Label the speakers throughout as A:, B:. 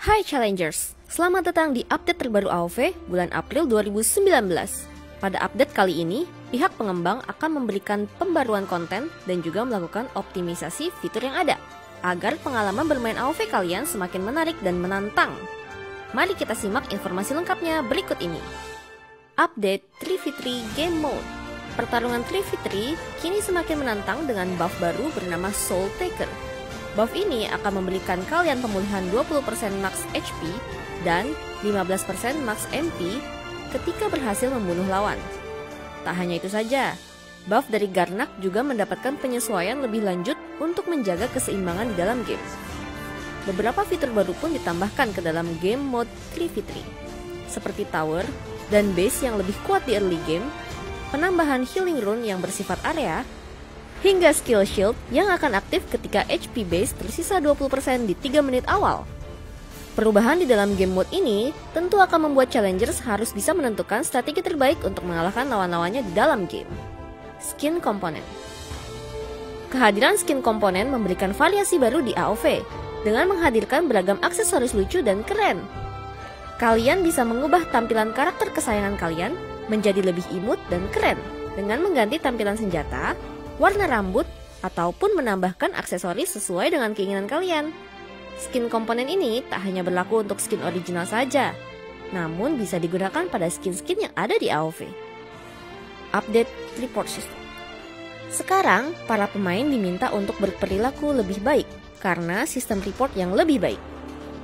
A: Hai Challengers, selamat datang di update terbaru AOV bulan April 2019. Pada update kali ini, pihak pengembang akan memberikan pembaruan konten dan juga melakukan optimisasi fitur yang ada agar pengalaman bermain AOV kalian semakin menarik dan menantang. Mari kita simak informasi lengkapnya berikut ini. Update 3v3 Game Mode Pertarungan 3v3 kini semakin menantang dengan buff baru bernama Soul Taker Buff ini akan memberikan kalian pemulihan 20% max HP dan 15% max MP ketika berhasil membunuh lawan. Tak hanya itu saja, buff dari Garnak juga mendapatkan penyesuaian lebih lanjut untuk menjaga keseimbangan di dalam game. Beberapa fitur baru pun ditambahkan ke dalam game mode 3v3, seperti tower dan base yang lebih kuat di early game, penambahan healing rune yang bersifat area, hingga skill shield yang akan aktif ketika HP base tersisa 20% di 3 menit awal. Perubahan di dalam game mode ini tentu akan membuat challengers harus bisa menentukan strategi terbaik untuk mengalahkan lawan-lawannya di dalam game. Skin komponen Kehadiran skin komponen memberikan variasi baru di AOV dengan menghadirkan beragam aksesoris lucu dan keren. Kalian bisa mengubah tampilan karakter kesayangan kalian menjadi lebih imut dan keren dengan mengganti tampilan senjata, warna rambut, ataupun menambahkan aksesoris sesuai dengan keinginan kalian. Skin komponen ini tak hanya berlaku untuk skin original saja, namun bisa digunakan pada skin-skin yang ada di AOV. Update Report System Sekarang, para pemain diminta untuk berperilaku lebih baik karena sistem report yang lebih baik.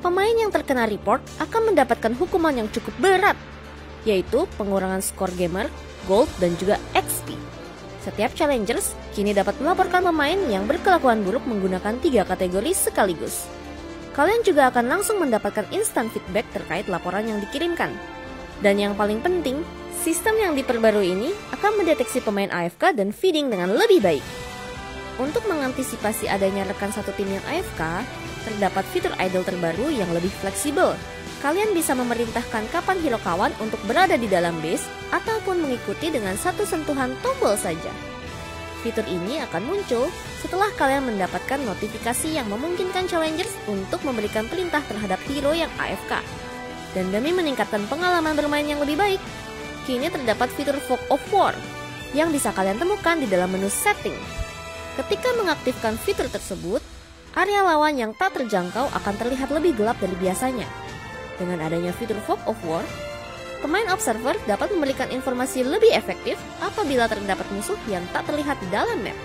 A: Pemain yang terkena report akan mendapatkan hukuman yang cukup berat, yaitu pengurangan skor gamer, gold, dan juga XP. Setiap challengers kini dapat melaporkan pemain yang berkelakuan buruk menggunakan tiga kategori sekaligus. Kalian juga akan langsung mendapatkan instant feedback terkait laporan yang dikirimkan. Dan yang paling penting, sistem yang diperbarui ini akan mendeteksi pemain AFK dan feeding dengan lebih baik. Untuk mengantisipasi adanya rekan satu tim yang AFK, terdapat fitur idle terbaru yang lebih fleksibel kalian bisa memerintahkan kapan hero kawan untuk berada di dalam base ataupun mengikuti dengan satu sentuhan tombol saja. Fitur ini akan muncul setelah kalian mendapatkan notifikasi yang memungkinkan challengers untuk memberikan perintah terhadap hero yang AFK. Dan demi meningkatkan pengalaman bermain yang lebih baik, kini terdapat fitur Fog of War yang bisa kalian temukan di dalam menu setting. Ketika mengaktifkan fitur tersebut, area lawan yang tak terjangkau akan terlihat lebih gelap dari biasanya dengan adanya fitur Fog of War, pemain observer dapat memberikan informasi lebih efektif apabila terdapat musuh yang tak terlihat di dalam map.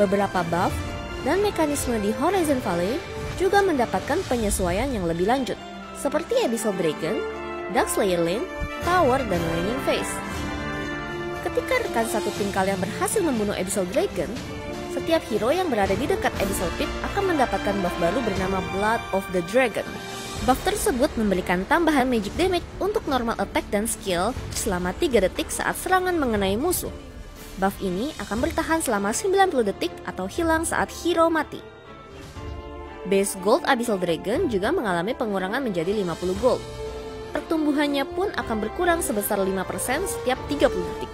A: Beberapa buff dan mekanisme di Horizon Valley juga mendapatkan penyesuaian yang lebih lanjut, seperti Abyssal Dragon, Dark Slayer Lane, Tower, dan Laning Phase. Ketika rekan satu tim kalian berhasil membunuh Abyssal Dragon, setiap hero yang berada di dekat Abyssal Pit akan mendapatkan buff baru bernama Blood of the Dragon. Buff tersebut memberikan tambahan magic damage untuk normal attack dan skill selama 3 detik saat serangan mengenai musuh. Buff ini akan bertahan selama 90 detik atau hilang saat hero mati. Base Gold Abyssal Dragon juga mengalami pengurangan menjadi 50 gold. Pertumbuhannya pun akan berkurang sebesar 5% setiap 30 detik.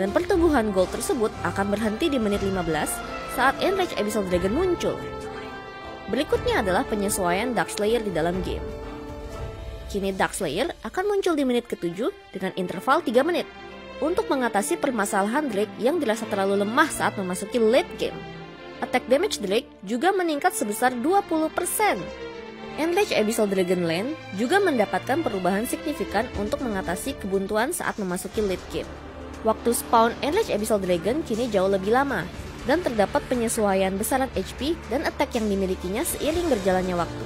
A: Dan pertumbuhan gold tersebut akan berhenti di menit 15 saat Enrage Abyssal Dragon muncul. Berikutnya adalah penyesuaian Dark Slayer di dalam game. Kini Dark Slayer akan muncul di menit ke-7 dengan interval 3 menit untuk mengatasi permasalahan Drake yang dirasa terlalu lemah saat memasuki late game. Attack damage Drake juga meningkat sebesar 20%. Enrage Abyssal Dragon Land juga mendapatkan perubahan signifikan untuk mengatasi kebuntuan saat memasuki late game. Waktu spawn Enrage Abyssal Dragon kini jauh lebih lama, dan terdapat penyesuaian besaran HP dan attack yang dimilikinya seiring berjalannya waktu.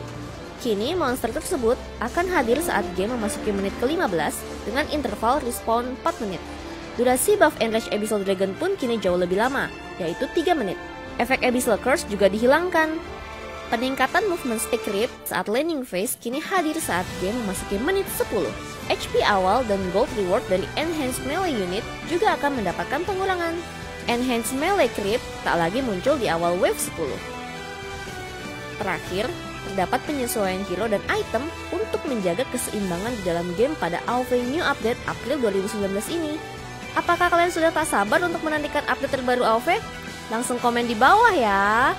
A: Kini monster tersebut akan hadir saat game memasuki menit ke-15 dengan interval respawn 4 menit. Durasi buff Enrage Abyssal Dragon pun kini jauh lebih lama, yaitu 3 menit. Efek Abyssal Curse juga dihilangkan. Peningkatan movement stick grip saat landing phase kini hadir saat game memasuki menit 10. HP awal dan gold reward dari enhanced melee unit juga akan mendapatkan pengurangan. Enhanced Melee Creep tak lagi muncul di awal wave 10. Terakhir, terdapat penyesuaian hero dan item untuk menjaga keseimbangan di dalam game pada AoV New Update April 2019 ini. Apakah kalian sudah tak sabar untuk menantikan update terbaru AoV? Langsung komen di bawah ya.